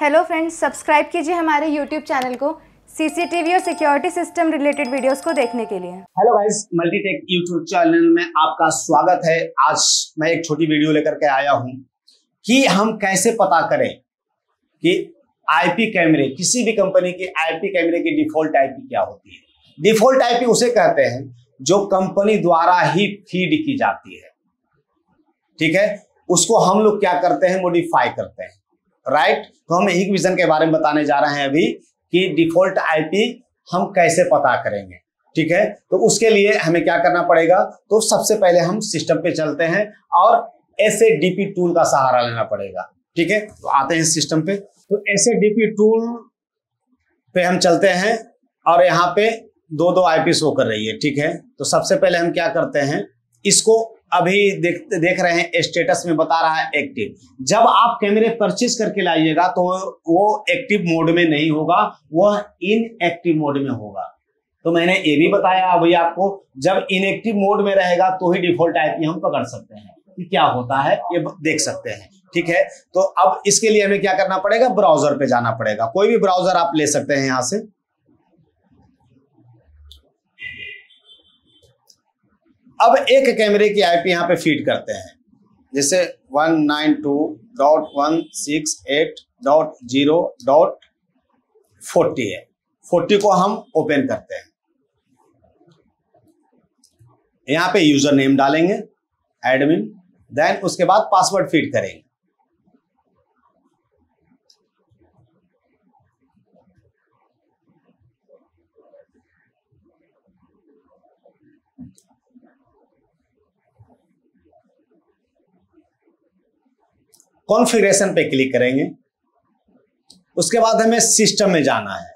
Hello friends subscribe कीजिए हमारे YouTube channel को सीसीटीवी और सिक्योरिटी सिस्टम रिलेटेड वीडियोस को देखने के लिए। Hello guys Multitek YouTube channel में आपका स्वागत है। आज मैं एक छोटी वीडियो लेकर के आया हूँ कि हम कैसे पता करें कि आईपी कैमरे किसी भी कंपनी के आईपी कैमरे की डिफ़ॉल्ट आईपी क्या होती है। डिफ़ॉल्ट आईपी उसे कहते हैं जो कंपनी द्वारा ही फ़ीड की जाती है। ठीक है? उसको हम लोग क्या करते हैं? मॉडिफाई करते हैं। राइट तो हम एक विजन के बारे में बताने जा रहे हैं अभी कि डिफ़ॉल्ट आईपी हम कैसे पता करेंगे। ठीक है? तो उसके लिए हमें क्या करना पड़ेगा? तो सबसे पहले हम सिस्टम पे चलते हैं और डीपी टूल का सहारा लेना पड़ेगा। ठीक है? तो आते हैं सिस्टम पे। तो डीपी टूल पे हम चलते हैं और यहाँ पे दो दो आईपी शो कर रही है। ठीक है? तो सबसे पहले हम क्या करते हैं? इसको अभी देख देख रहे हैं स्टेटस में बता रहा है एक्टिव जब आप कैमरे परचेज करके लाइएगा तो वो एक्टिव मोड में नहीं होगा, वह इन एक्टिव मोड में होगा। तो मैंने ये भी बताया अभी आपको, जब इनएक्टिव मोड में रहेगा तो ही डिफ़ॉल्ट आईपी हम पकड़ सकते हैं कि क्या होता है, ये देख सकते हैं, ठीक है? तो अब इसके लिए हमें क्या करना पड़ेगा? ब्राउज़र पे जाना पड़ेगा। कोई भी ब्राउज़र आप ले सकते हैं यहाँ से। अब एक कैमरे की आईपी यहाँ पे फ़ीड करते हैं। जैसे one nine two dot one six eight dot zero dot forty है। फोर्टी को हम ओपन करते हैं। यहाँ पे यूज़र नेम डालेंगे एडमिन देन उसके बाद पासवर्ड फ़ीड करेंगे। कॉन्फ़िगरेशन पे क्लिक करेंगे। उसके बाद हमें सिस्टम में जाना है।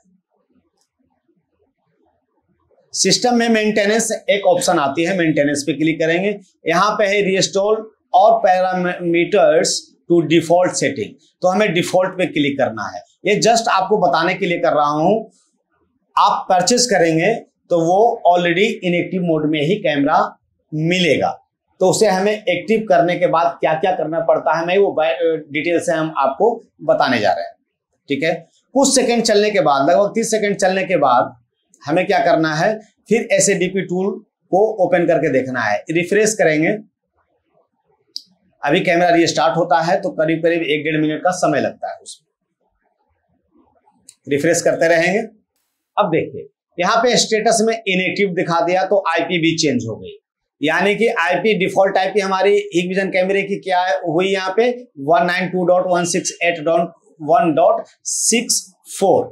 सिस्टम में मेंटेनेंस एक ऑप्शन आती है, मेंटेनेंस पे क्लिक करेंगे। यहाँ पे है रिस्टोर और पैरामीटर्स टू डिफ़ॉल्ट सेटिंग तो हमें डिफ़ॉल्ट पे क्लिक करना है। ये जस्ट आपको बताने के लिए कर रहा हूँ। आप परचेस करेंगे तो वो ऑलरेडी इनएक्टिव मोड में ही कैमरा मिलेगा। तो उसे हमें एक्टिव करने के बाद क्या क्या करना पड़ता है, मैं वो डिटेल से हम आपको बताने जा रहे हैं। ठीक है? कुछ सेकंड चलने के बाद, लगभग तीस सेकंड चलने के बाद हमें क्या करना है, फिर एस टूल को ओपन करके देखना है। रिफ्रेश करेंगे। अभी कैमरा रिस्टार्ट होता है तो करीब करीब एक डेढ़ मिनट का समय लगता है उसमें। रिफ्रेश करते रहेंगे। अब देखिए, यहाँ पे स्टेटस में इनएक्टिव दिखा दिया तो आईपी भी चेंज हो गई। यानी कि आईपी डिफ़ॉल्ट आईपी हमारी एक विजन कैमरे की क्या है? हुई यहाँ पे one nine two dot one six eight dot one dot six four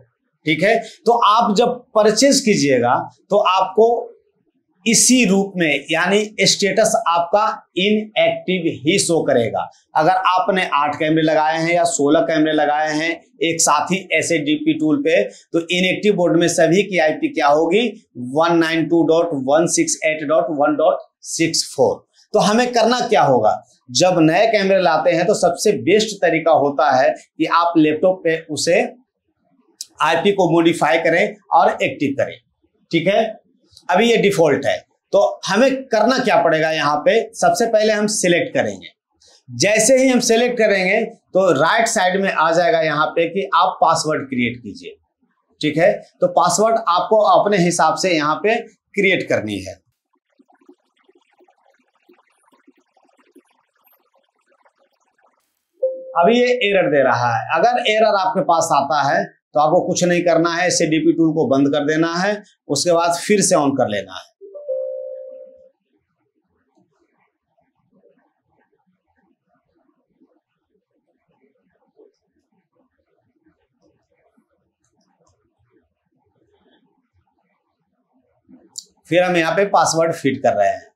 ठीक है? तो आप जब परचेज कीजिएगा तो आपको इसी रूप में यानी स्टेटस आपका इनएक्टिव ही शो करेगा। अगर आपने आठ कैमरे लगाए हैं या सोलह कैमरे लगाए हैं, एक साथ ही ऐसे डीपी टूल पे तो इनएक्टिव बोर्ड में सभी की आईपी क्या होगी? One nine two dot one six four. तो हमें करना क्या होगा? जब नए कैमरे लाते हैं तो सबसे बेस्ट तरीका होता है कि आप लैपटॉप पे उसे आईपी को मॉडिफाई करें और एक्टिव करें। ठीक है? अभी ये डिफ़ॉल्ट है। तो हमें करना क्या पड़ेगा यहाँ पे? सबसे पहले हम सिलेक्ट करेंगे। जैसे ही हम सिलेक्ट करेंगे तो राइट साइड में आ जाएगा यहाँ पे कि आप पासवर्ड क्रिएट कीजिए। ठीक है? तो पासवर्ड आपको अपने हिसाब से यहाँ पे क्रिएट करनी है। अभी ये एरर दे रहा है। अगर एरर आपके पास आता है तो आपको कुछ नहीं करना है, इसे डीपी टूल को बंद कर देना है, उसके बाद फिर से ऑन कर लेना है। फिर हम यहाँ पे पासवर्ड फिट कर रहे हैं।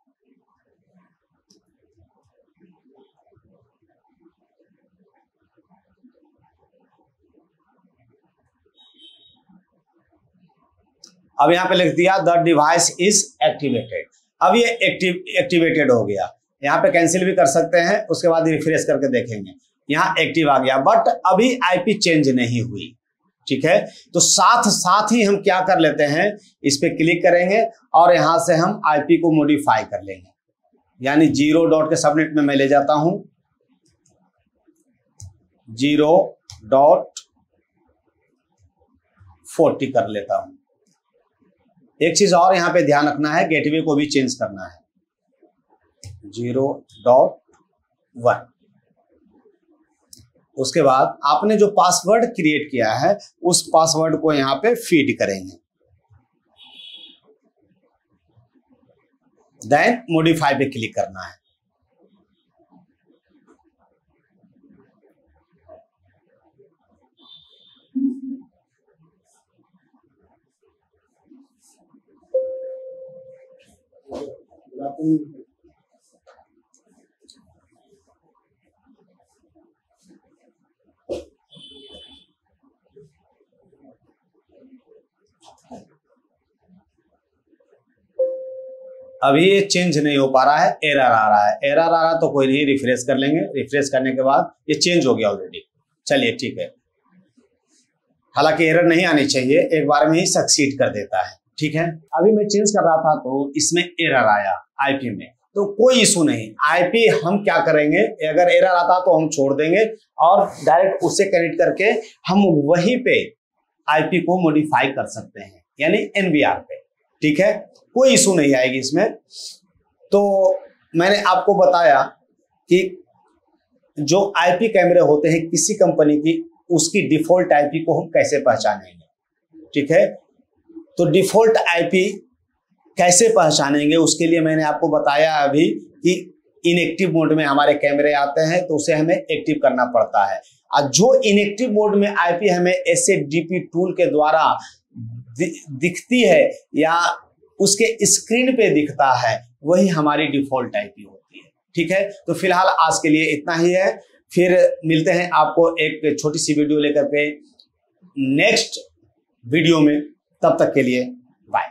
अब यहाँ पे लिख दिया द डिवाइस इज़ एक्टिवेटेड अब ये एक्टिव एक्टिवेटेड हो गया। यहाँ पे कैंसिल भी कर सकते हैं, उसके बाद रिफ्रेश करके देखेंगे। यहाँ एक्टिव आ गया बट अभी आईपी चेंज नहीं हुई। ठीक है? तो साथ साथ ही हम क्या कर लेते हैं, इस पर क्लिक करेंगे और यहाँ से हम आईपी को मॉडिफाई कर लेंगे। यानी ज़ीरो डॉट के सबनेट में मैं ले जाता हूँ। ज़ीरो डॉट फोर्टी कर लेता हूँ। एक चीज़ और यहाँ पे ध्यान रखना है गेटवे को भी चेंज करना है। ज़ीरो डॉट वन उसके बाद आपने जो पासवर्ड क्रिएट किया है, उस पासवर्ड को यहाँ पे फ़ीड करेंगे। देन मोडिफाई पे क्लिक करना है। अभी ये चेंज नहीं हो पा रहा है एरर आ रहा है। एरर आ रहा तो कोई नहीं रिफ्रेश कर लेंगे। रिफ्रेश करने के बाद ये चेंज हो गया ऑलरेडी चलिए, ठीक है। हालाँकि एरर नहीं आनी चाहिए, एक बार में ही सक्सीड कर देता है। ठीक है? अभी मैं चेंज कर रहा था तो इसमें एरर आया आईपी में। तो कोई इशू नहीं। आईपी हम क्या करेंगे? अगर एरर आता तो हम छोड़ देंगे और डायरेक्ट उससे कनेक्ट करके हम वहीं पे आईपी को मॉडिफाई कर सकते हैं, यानी एनबीआर पे। ठीक है? कोई इशू नहीं आएगी इसमें। तो मैंने आपको बताया कि जो आईपी कैमरे होते हैं किसी कंपनी की, उसकी डिफ़ॉल्ट आईपी को हम कैसे पहचानेंगे? ठीक है? तो डिफ़ॉल्ट आईपी कैसे पहचानेंगे, उसके लिए मैंने आपको बताया अभी कि इनएक्टिव मोड में हमारे कैमरे आते हैं तो उसे हमें एक्टिव करना पड़ता है। और जो इनएक्टिव मोड में आईपी हमें एसएडीपी टूल के द्वारा दिखती है या उसके स्क्रीन पे दिखता है, वही हमारी डिफ़ॉल्ट आईपी होती है। ठीक है? तो फ़िलहाल आज के लिए इतना ही है। फिर मिलते हैं आपको एक छोटी सी वीडियो लेकर के नेक्स्ट वीडियो में। तब तक के लिए बाय